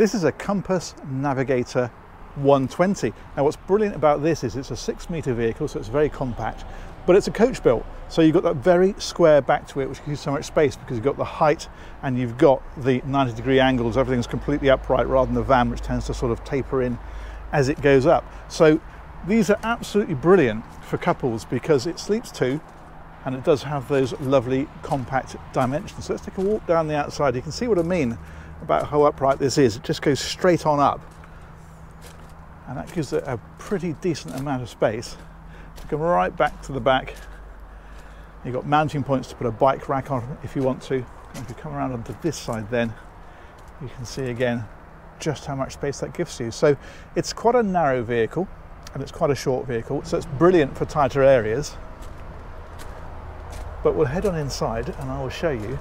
This is a Compass Navigator 120. Now what's brilliant about this is it's a six metre vehicle, so it's very compact, but it's a coach built. So you've got that very square back to it, which gives you so much space because you've got the height and you've got the 90 degree angles. Everything's completely upright rather than the van, which tends to sort of taper in as it goes up. So these are absolutely brilliant for couples because it sleeps two and it does have those lovely compact dimensions. So let's take a walk down the outside. You can see what I mean about how upright this is. It just goes straight on up and that gives it a pretty decent amount of space. To come right back to the back. You've got mounting points to put a bike rack on if you want to. And if you come around onto this side then, you can see again just how much space that gives you. So it's quite a narrow vehicle and it's quite a short vehicle, so it's brilliant for tighter areas. But we'll head on inside and I will show you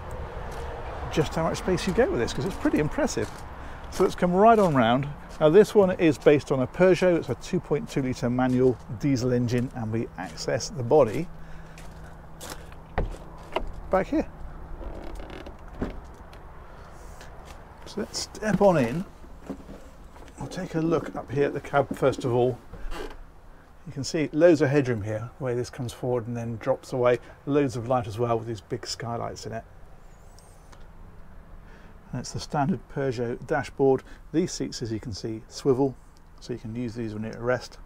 just how much space you get with this because it's pretty impressive. So let's come right on round. Now this one is based on a Peugeot, it's a 2.2 litre manual diesel engine and we access the body back here. So let's step on in. We'll take a look up here at the cab first of all. You can see loads of headroom here, the way this comes forward and then drops away. Loads of light as well with these big skylights in it. It's the standard Peugeot dashboard. These seats, as you can see, swivel, so you can use these when you're at rest.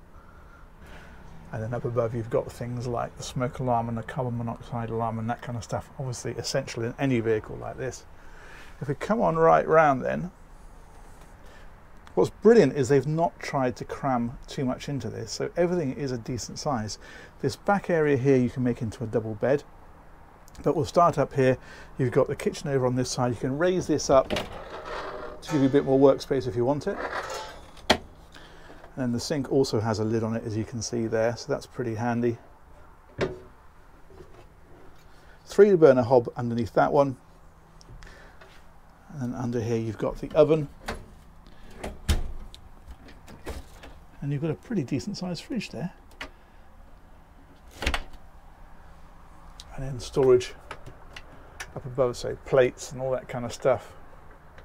And then up above, you've got things like the smoke alarm and the carbon monoxide alarm and that kind of stuff. Obviously, essential in any vehicle like this. If we come on right round then, what's brilliant is they've not tried to cram too much into this, so everything is a decent size. This back area here you can make into a double bed, but we'll start up here. You've got the kitchen over on this side. You can raise this up to give you a bit more workspace if you want it. And the sink also has a lid on it, as you can see there, so that's pretty handy. Three burner hob underneath that one. And under here you've got the oven. And you've got a pretty decent sized fridge there. And then storage up above, say plates and all that kind of stuff.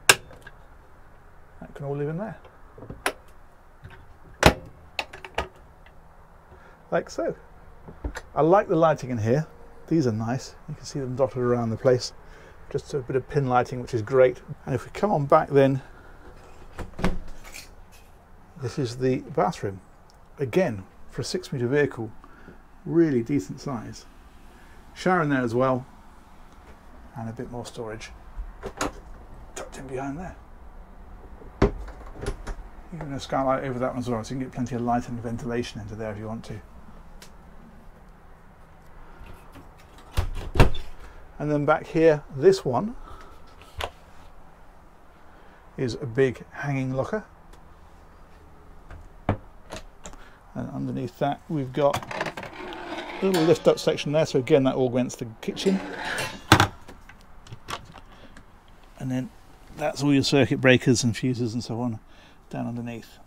That can all live in there. Like so. I like the lighting in here. These are nice. You can see them dotted around the place. Just a bit of pin lighting, which is great. And if we come on back then, this is the bathroom. Again, for a six metre vehicle, really decent size. Shower in there as well, and a bit more storage tucked in behind there. Even a skylight over that one as well, so you can get plenty of light and ventilation into there if you want to. And then back here, this one is a big hanging locker. And underneath that, we've got little lift up section there so again that augments the kitchen. And then that's all your circuit breakers and fuses and so on down underneath.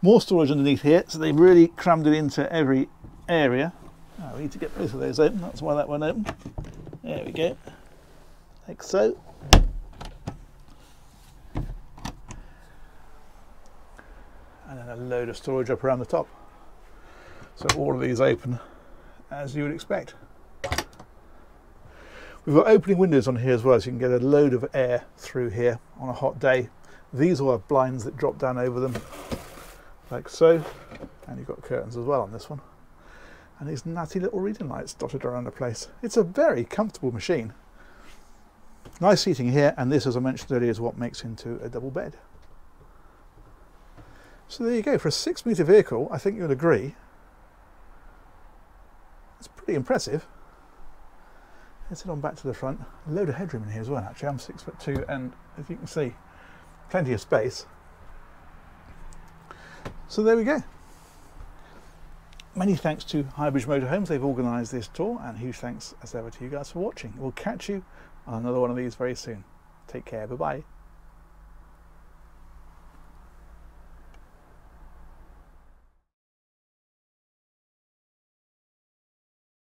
More storage underneath here so they've really crammed it into every area. Oh, we need to get both of those open that's why that one open. There we go. Like so. And then a load of storage up around the top so all of these open as you would expect. We've got opening windows on here as well, so you can get a load of air through here on a hot day. These all have blinds that drop down over them, like so. And you've got curtains as well on this one. And these natty little reading lights dotted around the place. It's a very comfortable machine. Nice seating here, and this, as I mentioned earlier, is what makes into a double bed. So there you go. For a six metre vehicle, I think you'll agree pretty impressive. Let's head on back to the front. A load of headroom in here as well, actually. I'm six foot two, and as you can see, plenty of space. So there we go. Many thanks to Highbridge Motorhomes. They've organised this tour, and huge thanks as ever to you guys for watching. We'll catch you on another one of these very soon. Take care. Bye bye.